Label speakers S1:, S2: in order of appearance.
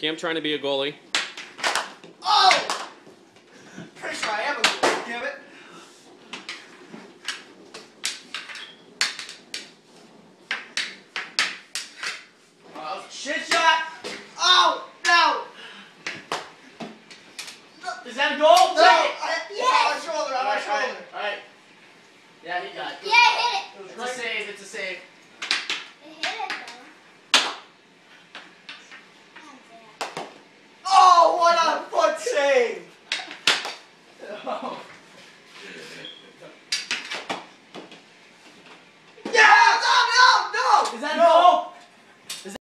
S1: Cam trying to be a goalie.
S2: Oh! Pretty sure I am a goalie, damn it. Oh, shit shot! Oh, no!
S3: Is that a goal?
S2: No!
S3: Take it.
S2: I,
S4: Yes!
S2: On my shoulder, on my
S3: Alright, alright,
S2: shoulder.
S3: alright. Yeah, he got it.
S4: Yeah, hit it.
S2: It was
S3: It's a
S2: right.
S3: save, it's a save.
S4: It hit it though. Oh,